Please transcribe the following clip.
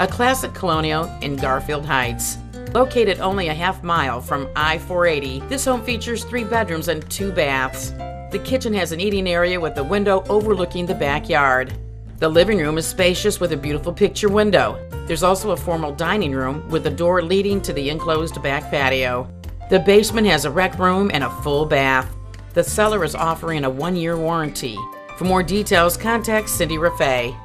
a classic colonial in Garfield Heights. Located only a half mile from I 480, this home features three bedrooms and two baths. The kitchen has an eating area with a window overlooking the backyard. The living room is spacious with a beautiful picture window. There's also a formal dining room with a door leading to the enclosed back patio. The basement has a rec room and a full bath. The seller is offering a one year warranty. For more details, contact Cindy Raffay.